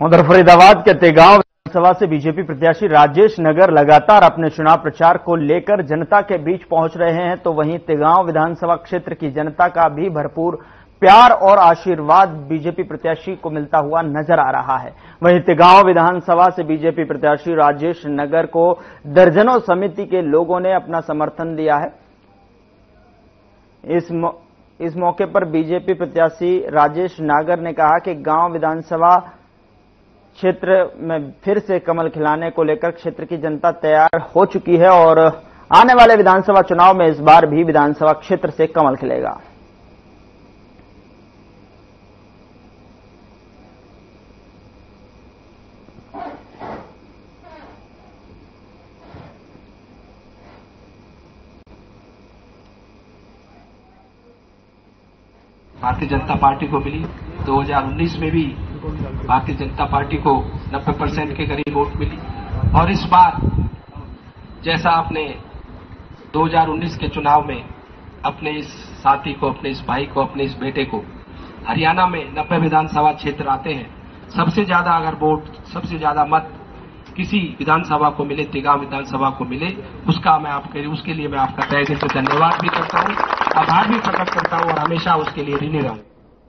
उधर फरीदाबाद के तेगांव विधानसभा से बीजेपी प्रत्याशी राजेश नगर लगातार अपने चुनाव प्रचार को लेकर जनता के बीच पहुँच रहे हैं तो वहीं तेगांव विधानसभा क्षेत्र की जनता का भी भरपूर प्यार और आशीर्वाद बीजेपी प्रत्याशी को मिलता हुआ नज़र आ रहा है। वहीं तिगांव विधानसभा से बीजेपी प्रत्याशी राजेश नगर को दर्जनों समिति के लोगों ने अपना समर्थन दिया है। इस मौ, इस मौके पर बीजेपी प्रत्याशी राजेश नागर ने कहा कि गाँव विधानसभा क्षेत्र में फिर से कमल खिलाने को लेकर क्षेत्र की जनता तैयार हो चुकी है और आने वाले विधानसभा चुनाव में इस बार भी विधानसभा क्षेत्र से कमल खिलेगा। भारतीय जनता पार्टी को मिली 2019 में भी भारतीय जनता पार्टी को 90 परसेंट के करीब वोट मिली। और इस बार, जैसा आपने 2019 के चुनाव में अपने इस साथी को, अपने इस भाई को, अपने इस बेटे को, हरियाणा में 90 विधानसभा क्षेत्र आते हैं, सबसे ज़्यादा अगर वोट, सबसे ज़्यादा मत किसी विधानसभा को मिले, तिगांव विधानसभा को मिले, उसका मैं आपके उसके लिए मैं आपका तय से धन्यवाद भी करता हूँ, आभार भी प्रकट करता हूँ और हमेशा उसके लिए ऋणी रहूँ।